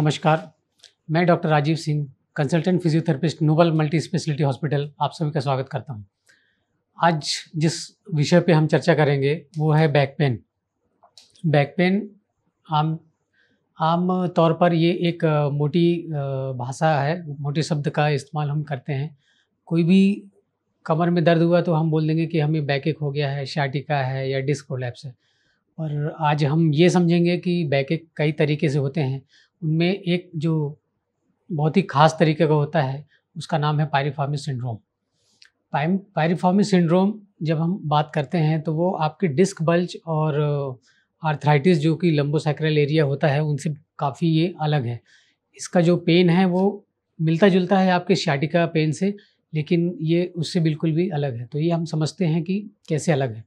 नमस्कार। मैं doctor Rajeev Singh consultant physiotherapist Noble multi speciality hospital आप सभी का स्वागत करता हूँ। आज जिस विषय पे हम चर्चा करेंगे, वो है बैक पेन बैक पेन आम आम तौर पर ये एक मोटी भाषा है, मोटे शब्द का इस्तेमाल हम करते हैं। कोई भी कमर में दर्द हुआ तो हम बोल देंगे कि हमें बैक एक हो गया है शाटिका है या डिस्क प्रोलैप्स है। और आज हम ये समझेंगे कि बैक एक कई तरीके से होते हैं। उनमें एक जो बहुत ही ख़ास तरीके का होता है, उसका नाम है पायरिफॉर्मी सिंड्रोम। पायरिफॉर्मी सिंड्रोम जब हम बात करते हैं तो वो आपके डिस्क बल्ज और आर्थराइटिस जो कि लंबोसैक्रल एरिया होता है, उनसे काफ़ी ये अलग है। इसका जो पेन है, वो मिलता जुलता है आपके शाटिका पेन से, लेकिन ये उससे बिल्कुल भी अलग है। तो ये हम समझते हैं कि कैसे अलग है।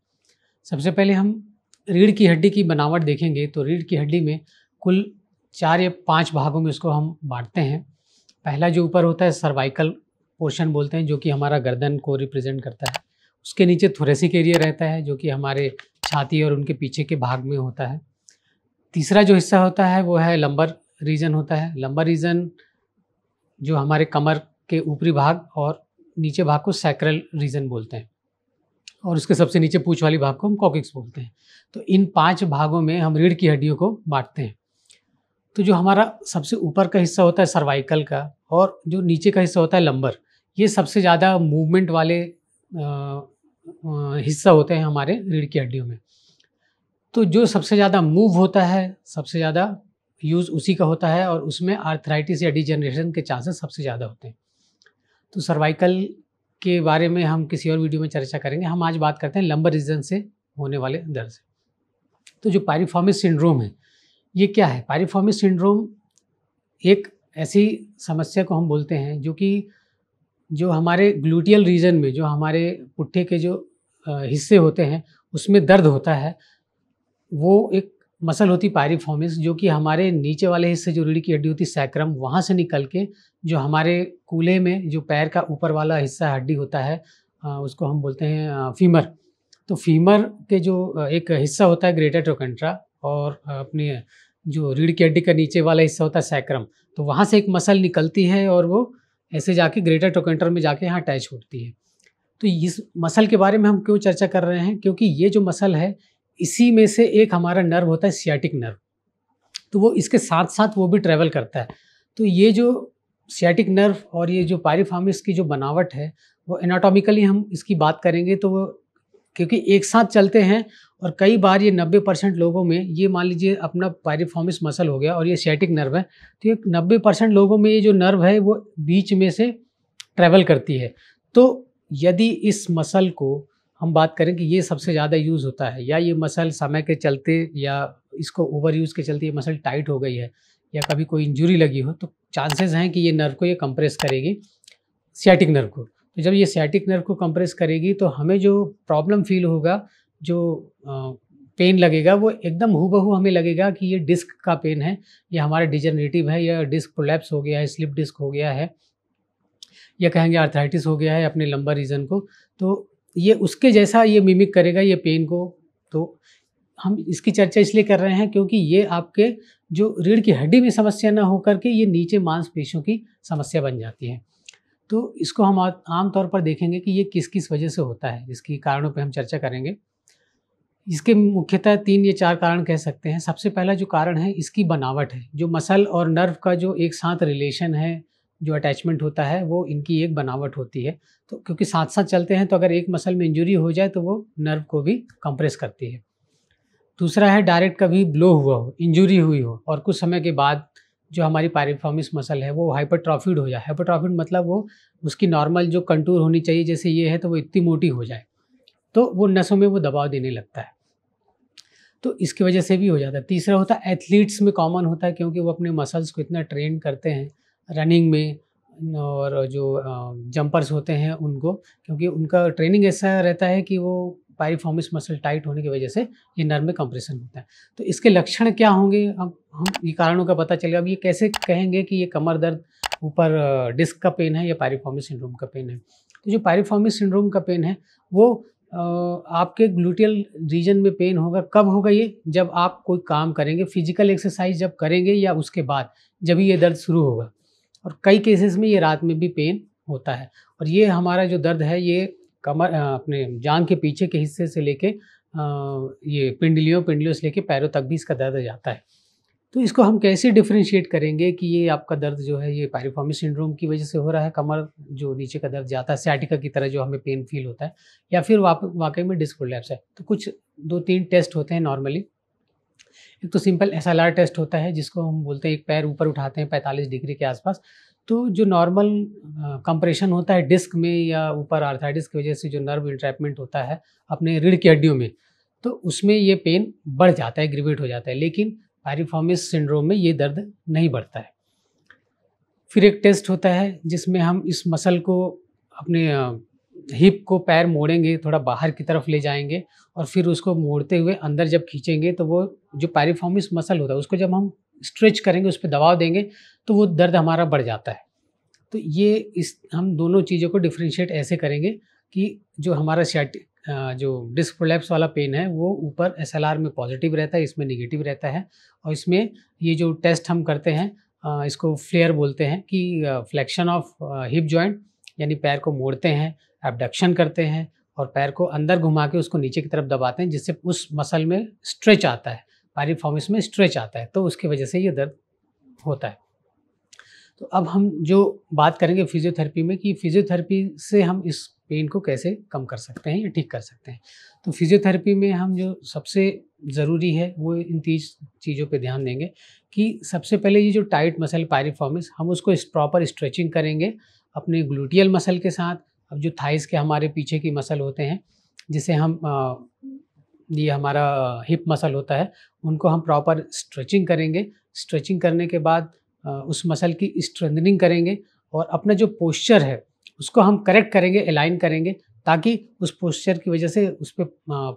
सबसे पहले हम रीढ़ की हड्डी की बनावट देखेंगे तो रीढ़ की हड्डी में कुल चार या पाँच भागों में इसको हम बांटते हैं। पहला जो ऊपर होता है सर्वाइकल पोर्शन बोलते हैं, जो कि हमारा गर्दन को रिप्रेजेंट करता है। उसके नीचे थोरेसिक एरिया रहता है, जो कि हमारे छाती और उनके पीछे के भाग में होता है। तीसरा जो हिस्सा होता है, वो है लंबर रीजन होता है। लंबर रीजन जो हमारे कमर के ऊपरी भाग और नीचे भाग को सैक्रल रीजन बोलते हैं। और उसके सबसे नीचे पूछ वाली भाग को हम कॉकिक्स बोलते हैं। तो इन पाँच भागों में हम रीढ़ की हड्डियों को बांटते हैं। तो जो हमारा सबसे ऊपर का हिस्सा होता है सर्वाइकल का और जो नीचे का हिस्सा होता है लंबर, ये सबसे ज़्यादा मूवमेंट वाले हिस्सा होते हैं हमारे रीढ़ की हड्डियों में। तो जो सबसे ज़्यादा मूव होता है, सबसे ज़्यादा यूज़ उसी का होता है और उसमें आर्थराइटिस या डिजनरेशन के चांसेस सबसे ज़्यादा होते हैं। तो सर्वाइकल के बारे में हम किसी और वीडियो में चर्चा करेंगे। हम आज बात करते हैं लंबर रीजन से होने वाले दर्द से। तो जो पायरिफॉर्मिस सिंड्रोम है ये क्या है? पायरिफॉर्मिस सिंड्रोम एक ऐसी समस्या को हम बोलते हैं जो कि जो हमारे ग्लूटियल रीजन में, जो हमारे पुट्ठे के जो हिस्से होते हैं, उसमें दर्द होता है, वो एक मसल होती पायरिफॉर्मिस जो कि हमारे नीचे वाले हिस्से जो रीढ़ की हड्डी होती सैक्रम वहाँ से निकल के जो हमारे कूल्हे में जो पैर का ऊपर वाला हिस्सा हड्डी होता है उसको हम बोलते हैं फीमर तो फीमर के जो एक हिस्सा होता है ग्रेटर ट्रोकेंट्रा और अपने जो रीढ़ की हड्डी का नीचे वाला हिस्सा होता है सैक्रम तो वहाँ से एक मसल निकलती है और वो ऐसे जाके ग्रेटर टोकेंटर में जाके यहाँ अटैच होती है। तो इस मसल के बारे में हम क्यों चर्चा कर रहे हैं? क्योंकि ये जो मसल है, इसी में से एक हमारा नर्व होता है, सियाटिक नर्व। तो वो इसके साथ साथ वो भी ट्रैवल करता है। तो ये जो सियाटिक नर्व और ये जो पायरिफॉर्मिस की जो बनावट है, वो एनाटॉमिकली हम इसकी बात करेंगे तो वो, क्योंकि एक साथ चलते हैं और कई बार ये 90 परसेंट लोगों में ये मान लीजिए अपना पायरिफॉर्मिस मसल हो गया और ये सियाटिक नर्व है तो ये 90 परसेंट लोगों में ये जो नर्व है वो बीच में से ट्रैवल करती है। तो यदि इस मसल को हम बात करें कि ये सबसे ज़्यादा यूज़ होता है, या ये मसल समय के चलते या इसको ओवर यूज़ के चलते ये मसल टाइट हो गई है, या कभी कोई इंजुरी लगी हो तो चांसेस हैं कि ये नर्व को ये कंप्रेस करेगी सियाटिक नर्व को। तो जब ये सियाटिक नर्व को कंप्रेस करेगी तो हमें जो प्रॉब्लम फील होगा जो पेन लगेगा, वो एकदम हूबहू हमें लगेगा कि ये डिस्क का पेन है, ये हमारा डिजनरेटिव है, या डिस्क प्रोलैप्स हो गया है स्लिप डिस्क हो गया है, या कहेंगे आर्थराइटिस हो गया है अपने लंबा रीजन को तो ये उसके जैसा ये मिमिक करेगा ये पेन को तो हम इसकी चर्चा इसलिए कर रहे हैं क्योंकि ये आपके जो रीढ़ की हड्डी में समस्या ना होकर के ये नीचे मांसपेशियों की समस्या बन जाती है। तो इसको हम आमतौर पर देखेंगे कि ये किस किस वजह से होता है, इसकी कारणों पे हम चर्चा करेंगे। इसके मुख्यतः तीन या चार कारण कह सकते हैं। सबसे पहला जो कारण है, इसकी बनावट है। जो मसल और नर्व का जो एक साथ रिलेशन है, जो अटैचमेंट होता है, वो इनकी एक बनावट होती है। तो क्योंकि साथ साथ चलते हैं तो अगर एक मसल में इंजरी हो जाए तो वो नर्व को भी कंप्रेस करती है। दूसरा है डायरेक्ट कभी ब्लो हुआ हो इंजरी हुई हो, और कुछ समय के बाद जो हमारी पायरिफॉर्मिस मसल है, वो हाइपरट्रॉफिड हो जाए। हाइपरट्रॉफिड मतलब वो, उसकी नॉर्मल जो कंटूर होनी चाहिए, जैसे ये है तो वो इतनी मोटी हो जाए। तो वो नसों में वो दबाव देने लगता है। तो इसकी वजह से भी हो जाता है। तीसरा होता है एथलीट्स में कॉमन होता है क्योंकि वो अपने मसल्स को इतना ट्रेन करते हैं रनिंग में, और जो जंपर्स होते हैं उनको, क्योंकि उनका ट्रेनिंग ऐसा रहता है कि वो पायरिफॉर्मिस मसल टाइट होने की वजह से ये नर्व में कंप्रेशन होता है। तो इसके लक्षण क्या होंगे? अब हम, ये कारणों का पता चलेगा। अब ये कैसे कहेंगे कि ये कमर दर्द, ऊपर डिस्क का पेन है या पायरिफॉर्मिस सिंड्रोम का पेन है? तो जो पायरिफॉर्मिस सिंड्रोम का पेन है, वो आपके ग्लूटियल रीजन में पेन होगा, कब होगा ये? जब आप कोई काम करेंगे फ़िज़िकल एक्सरसाइज जब करेंगे या उसके बाद, जब ये दर्द शुरू होगा। और कई केसेस में ये रात में भी पेन होता है। और ये हमारा जो दर्द है, ये कमर अपने जांग के पीछे के हिस्से से लेके ये पिंडलियों पिंडलियों से लेके पैरों तक भी इसका दर्द जाता है। तो इसको हम कैसे डिफ्रेंशिएट करेंगे कि ये आपका दर्द जो है, ये पायरिफॉर्मी सिंड्रोम की वजह से हो रहा है, कमर जो नीचे का दर्द जाता है सियाटिका की तरह जो हमें पेन फील होता है, या फिर वाकई में डिस्क है। तो कुछ दो तीन टेस्ट होते हैं नॉर्मली एक तो सिंपल एसएलआर टेस्ट होता है, जिसको हम बोलते हैं एक पैर ऊपर उठाते हैं पैंतालीस डिग्री के आसपास। तो जो नॉर्मल कंप्रेशन होता है डिस्क में या ऊपर आर्थराइटिस की वजह से जो नर्व इंट्रैपमेंट होता है अपने रीढ़ की हड्डियों में तो उसमें ये पेन बढ़ जाता है ग्रीवेट हो जाता है। लेकिन पायरिफॉर्मिस सिंड्रोम में ये दर्द नहीं बढ़ता है। फिर एक टेस्ट होता है जिसमें हम इस मसल को अपने हिप को पैर मोड़ेंगे, थोड़ा बाहर की तरफ़ ले जाएँगे और फिर उसको मोड़ते हुए अंदर जब खींचेंगे तो वो जो पैरिफॉर्मिस मसल होता है उसको जब हम स्ट्रेच करेंगे, उस पर दबाव देंगे तो वो दर्द हमारा बढ़ जाता है। तो ये इस, हम दोनों चीज़ों को डिफ्रेंशिएट ऐसे करेंगे कि जो हमारा जो डिस्क प्रोलैप्स वाला पेन है, वो ऊपर एसएलआर में पॉजिटिव रहता है, इसमें निगेटिव रहता है और इसमें ये जो टेस्ट हम करते हैं इसको फ्लेयर बोलते हैं कि फ्लेक्शन ऑफ़ हिप जॉइंट यानी पैर को मोड़ते हैं, एबडक्शन करते हैं और पैर को अंदर घुमा के उसको नीचे की तरफ़ दबाते हैं, जिससे उस मसल में स्ट्रेच आता है पायरिफॉर्मिस में स्ट्रेच आता है तो उसकी वजह से ये दर्द होता है। तो अब हम जो बात करेंगे फिजियोथेरेपी में कि फिजियोथेरेपी से हम इस पेन को कैसे कम कर सकते हैं या ठीक कर सकते हैं। तो फिजियोथेरेपी में हम जो सबसे ज़रूरी है वो इन तीस चीज़ों पे ध्यान देंगे कि सबसे पहले ये जो टाइट मसल पायरिफॉर्मिस हम उसको इस प्रॉपर स्ट्रेचिंग करेंगे अपने ग्लूटियल मसल के साथ। अब जो थाइस के हमारे पीछे की मसल होते हैं, जिसे हम ये हमारा हिप मसल होता है, उनको हम प्रॉपर स्ट्रेचिंग करेंगे। स्ट्रेचिंग करने के बाद उस मसल की स्ट्रेंथनिंग करेंगे और अपना जो पोस्चर है, उसको हम करेक्ट करेंगे अलाइन करेंगे ताकि उस पोस्चर की वजह से उस पर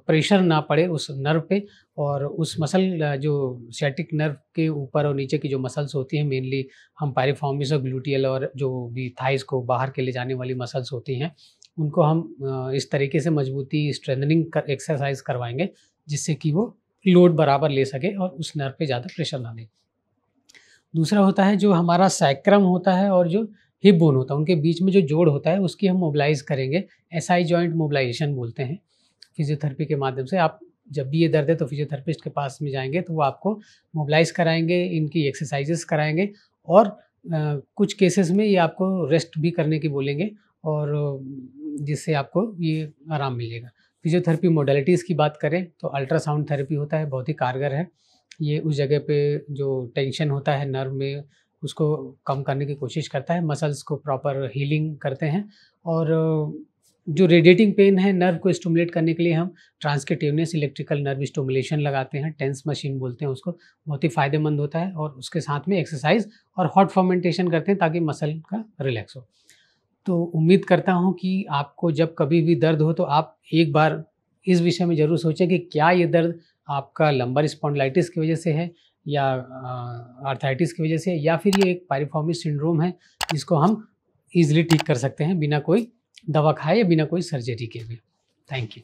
प्रेशर ना पड़े उस नर्व पे और उस मसल जो सेटिक नर्व के ऊपर और नीचे की जो मसल्स होती हैं मेनली हम पायरिफॉर्मिस और ग्लूटियल और जो भी थाइस को बाहर के ले जाने वाली मसल्स होती हैं, उनको हम इस तरीके से मजबूती स्ट्रेंथनिंग कर एक्सरसाइज करवाएँगे जिससे कि वो लोड बराबर ले सके और उस नर्व पे ज़्यादा प्रेशर ना ले दूसरा होता है जो हमारा सैक्रम होता है और जो हिप बोन होता है उनके बीच में जो जोड़ होता है उसकी हम मोबिलाइज करेंगे। एस आई जॉइंट मोबिलाइजेशन बोलते हैं। फिजियोथेरेपी के माध्यम से आप जब भी ये दर्द है तो फिजियोथेरेपिस्ट के पास में जाएँगे तो वो आपको मोबिलाइज कराएँगे इनकी एक्सरसाइजेस कराएँगे और आ, कुछ केसेस में ये आपको रेस्ट भी करने की बोलेंगे और जिससे आपको ये आराम मिलेगा। फिजियोथेरेपी मोडलिटीज़ की बात करें तो अल्ट्रासाउंड थेरेपी होता है बहुत ही कारगर है। ये उस जगह पे जो टेंशन होता है नर्व में, उसको कम करने की कोशिश करता है। मसल्स को प्रॉपर हीलिंग करते हैं और जो रेडिएटिंग पेन है नर्व को स्टमुलेट करने के लिए हम ट्रांसकेटेनियस इलेक्ट्रिकल नर्व स्टमुलेशन लगाते हैं, टेंस मशीन बोलते हैं उसको। बहुत ही फ़ायदेमंद होता है और उसके साथ में एक्सरसाइज और हॉट फर्मेंटेशन करते हैं ताकि मसल का रिलैक्स हो। तो उम्मीद करता हूँ कि आपको जब कभी भी दर्द हो तो आप एक बार इस विषय में ज़रूर सोचें कि क्या ये दर्द आपका लंबर स्पॉन्डलाइटिस की वजह से है या आर्थराइटिस की वजह से या फिर ये एक पैरिफॉर्मिस सिंड्रोम है, जिसको हम ईजिली ठीक कर सकते हैं बिना कोई दवा खाए या बिना कोई सर्जरी के भी थैंक यू